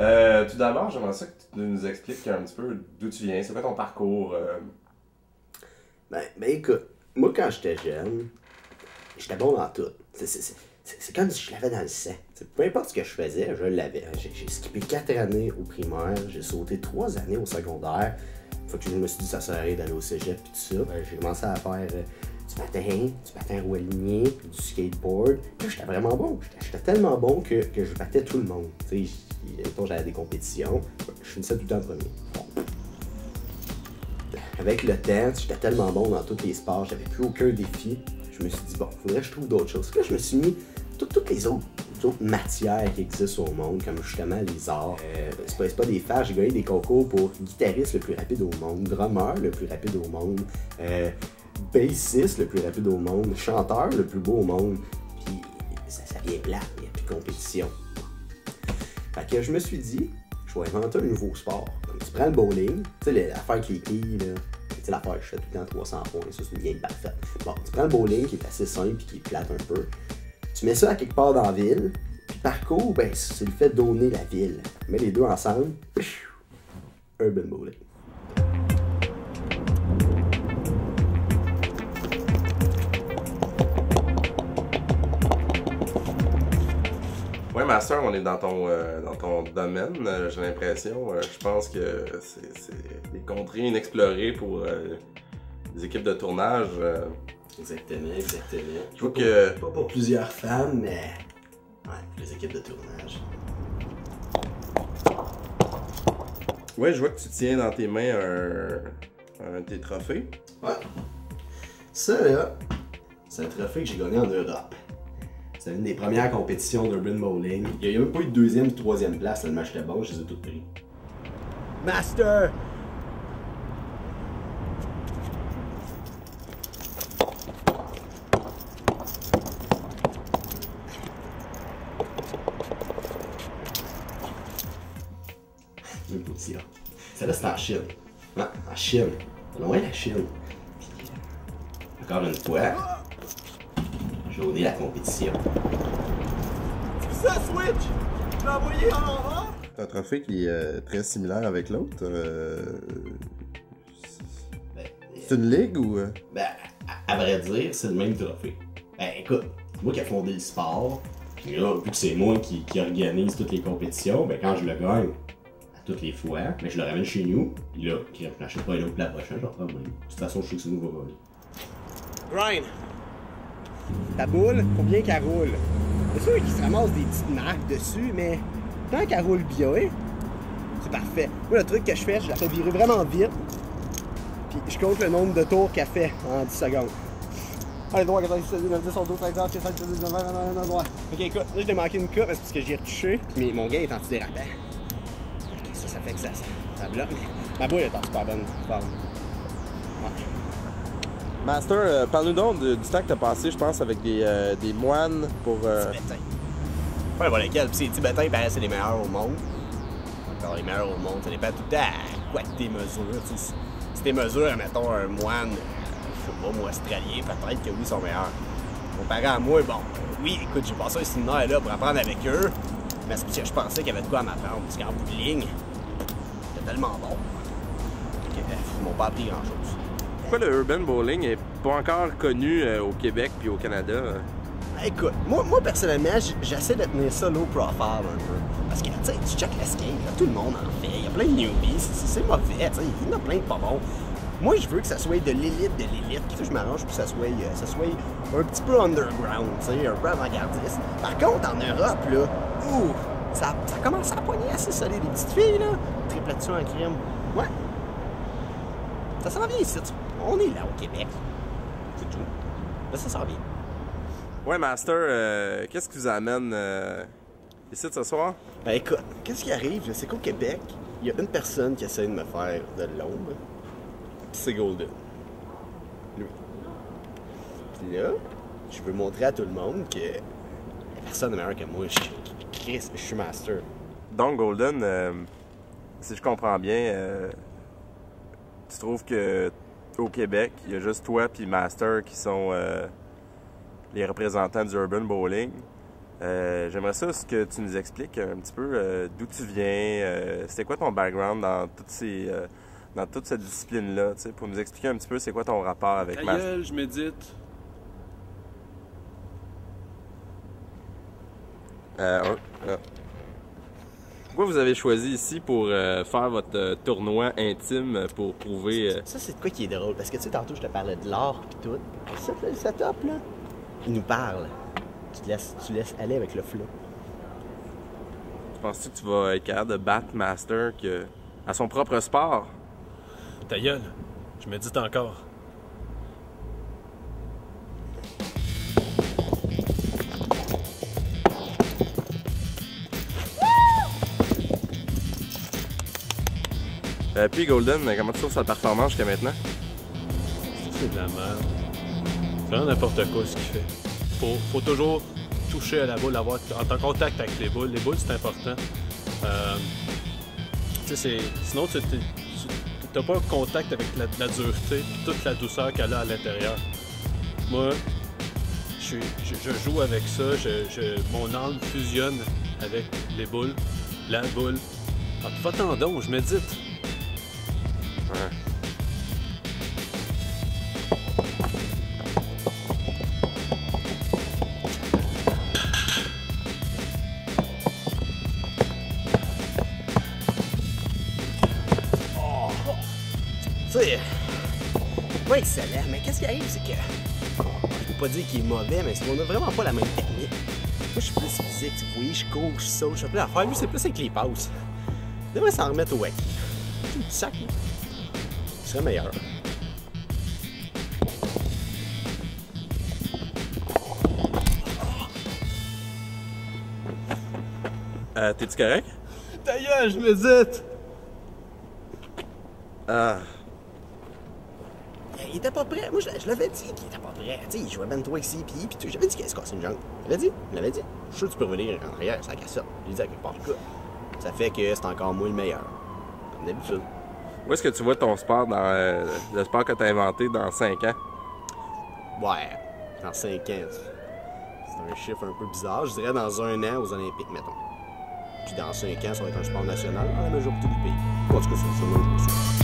Euh, tout d'abord, j'aimerais ça que tu nous expliques un petit peu d'où tu viens, c'est quoi ton parcours. euh, Ben, ben écoute, moi quand j'étais jeune, j'étais bon dans tout. C'est- c'est- c'est- C'est c'est comme si je l'avais dans le sang. T'sais, peu importe ce que je faisais, je l'avais. J'ai j'ai skippé 4 années au primaire, j'ai sauté 3 années au secondaire. Faut que je me suis dit ça serait d'aller au cégep et tout ça. Ben, j'ai commencé à faire euh, du patin, du patin roue puis du skateboard. Puis j'étais vraiment bon. J'étais- tellement bon que, que je battais tout le monde. Tu sais, j- mettons, j'allais à des compétitions, je finissais tout le temps premier. Avec le temps, j'étais tellement bon dans tous les sports, j'avais plus aucun défi. Je me suis dit, bon, faudrait que je trouve d'autres choses. Là, je me suis mis toutes, toutes les autres, matières qui existent au monde, comme justement les arts. Euh, c'est pas, des phases, j'ai gagné des concours pour guitariste le plus rapide au monde, drummer le plus rapide au monde, euh, bassiste le plus rapide au monde, chanteur le plus beau au monde. Puis ça, ça vient plat, il n'y a plus de compétition. Fait que je me suis dit, je vais inventer un nouveau sport. Tu prends le bowling, tu sais, l'affaire quilles, là. Tu sais, l'affaire, je fais tout le temps 300 points, ça, c'est une vieille balle faite. Bon, tu prends le bowling qui est assez simple et qui est plate un peu. Tu mets ça à quelque part dans la ville, puis parcours, ben, c'est le fait de donner la ville. Mets les deux ensemble, urban bowling. Ouais, Master, on est dans ton, euh, dans ton domaine, euh, j'ai l'impression. Euh, je pense que c'est des contrées inexplorées pour les équipes de tournage. Exactement, exactement. Je vois que- Pas pour plusieurs femmes, mais. Ouais, pour les équipes de tournage. Ouais, je vois que tu tiens dans tes mains un, un de tes trophées. Ouais. Ça, là, c'est un trophée que j'ai gagné en Europe. C'est une des premières compétitions d'urban bowling. Il n'y a même pas eu de deuxième ou troisième place tellement j'étais bon, je les ai toutes pris. Master! Même ici, là. Celle-là, c'est en Chine. Ouais, en Chine. Loin la Chine. Encore une fois, la compétition. Ça, Switch! Je l'ai envoyé en avant! C'est un trophée qui est euh, très similaire avec l'autre. euh, Ben, C'est une ligue ou. euh? Ben, à, à vrai dire, c'est le même trophée. Ben, écoute, c'est moi qui ai fondé le sport, puis là, vu que c'est moi qui, qui organise toutes les compétitions, ben, quand je le gagne, à toutes les fois, ben, je le ramène chez nous, puis là, je n'achète pas un autre la prochaine, je reprends le même. De toute façon, je sais que c'est nous va gagner. Ryan! Ta boule, faut bien qu'elle roule. C'est sûr qu'il se ramasse des petites marques dessus, mais tant qu'elle roule bien, c'est parfait. Moi, le truc que je fais, je la fais virer vraiment vite. Puis je compte le nombre de tours qu'elle fait en 10 secondes. Allez, droit, 97, 10, 12, 13, 14, 15, 16, 17, 20, 21, 22, droit. Ok, écoute, là, je l'ai manqué une coupe parce que j'y ai retouché. Mais mon gars est antidérapant. Ok, ça, ça fait que ça, ça, ça bloque. Mais ma boule est en super bonne forme. Ouais. Master, euh, parle-nous donc du temps que t'as passé, je pense, avec des, euh, des moines pour. euh, Tibétains. Ouais, voilà. Puis ces Tibétains, ben, c'est les meilleurs au monde. Encore les meilleurs au monde, ça dépend tout à quoi tes mesures. tu. Si tes mesures, mettons, un moine, euh, je sais pas, moi, australien, peut-être que oui, sont meilleurs. Comparé à moi, bon, oui, écoute, j'ai passé un séminaire là pour apprendre avec eux, mais c'est parce que je pensais qu'il y avait de quoi à m'apprendre, parce qu'en bout de ligne, c'était tellement bon. que, euh, Ils m'ont pas appris grand-chose. Pourquoi le urban bowling est pas encore connu euh, au Québec puis au Canada? euh? Écoute, moi, moi personnellement, j'essaie de tenir ça low profile un peu. Parce que, tu sais, tu check la tout le monde en fait. Il y a plein de newbies, c'est mauvais, tu sais. Il y en a plein de pas bons. Moi, je veux que ça soit de l'élite de l'élite. Que je m'arrange pour que ça soit, euh, ça soit un petit peu underground, tu un peu avant-gardiste. Par contre, en Europe, là, ouh, ça, commence à poigner assez solide. Les petites filles, là, tripletion en crime? Ouais. Ça s'en vient ici. tu- On est là au Québec. C'est tout. Là, ça s'en vient. Ouais, Master, euh, qu'est-ce qui vous amène euh, ici ce soir? Ben écoute, qu'est-ce qui arrive? C'est qu'au Québec, il y a une personne qui essaie de me faire de l'ombre. Puis c'est Golden. Lui. Puis là, je veux montrer à tout le monde que personne de meilleur que moi. Je, Chris, je suis master. Donc, Golden, euh, si je comprends bien, euh, tu trouves que au Québec, il y a juste toi puis Master qui sont euh, les représentants du urban bowling. Euh, J'aimerais ça ce que tu nous expliques un petit peu euh, d'où tu viens, c'était quoi ton background dans toutes ces dans toute cette discipline-là, tu sais, pour nous expliquer un petit peu c'est quoi ton rapport avec Ta ma... gueule, je médite. Oh, ah. Pourquoi vous avez choisi ici pour euh, faire votre euh, tournoi intime pour prouver... euh, Ça, c'est de quoi qui est drôle, parce que tu sais, tantôt, je te parlais de l'art pis tout. Ça, le setup, là, il nous parle. Tu te laisses, tu laisses aller avec le flow. Penses-tu que tu vas être capable de battre Master que, à son propre sport? Ta gueule, je médite encore. Euh, puis Golden, comment tu trouves sa performance jusqu'à maintenant? C'est de la merde. C'est vraiment n'importe quoi ce qu'il fait. Faut, faut toujours toucher à la boule, avoir en contact avec les boules. Les boules, c'est important. Euh, sinon, tu n'as pas contact avec la, la dureté et toute la douceur qu'elle a à l'intérieur. Moi, je, joue avec ça. Mon âme fusionne avec les boules, la boule. Ah, pas tant donc, je médite. Sais, pas excellent, mais qu'est-ce qui arrive, c'est que. Je peux pas dire qu'il est mauvais, mais c'est qu'on a vraiment pas la même technique. Moi, je suis plus physique, tu vois, je cours, je saute, je fais plein d'affaires. Lui, c'est plus avec les passes. Il devrait s'en remettre au. Tu le sac, serait meilleur. Euh, T'es-tu correct? Ta gueule, je médite! Ah, Il était pas prêt. Moi, je, je l'avais dit qu'il était pas prêt. Tu sais, il jouait ben toi avec ses pieds, pis tout. J'avais dit qu'il allait se casser une jambe. Je l'avais dit. Je l'avais dit. Je suis sûr que tu peux revenir en arrière, ça cassette. Je l'ai dit à quelque part. Ça fait que c'est encore moi le meilleur. Comme d'habitude. Où est-ce que tu vois ton sport dans euh, le sport que t'as inventé dans 5 ans? Ouais, dans 5 ans. C'est un chiffre un peu bizarre. Je dirais dans un an aux Olympiques, mettons. Puis dans 5 ans, ça va être un sport national dans la majorité du pays. En tout cas, c'est ça,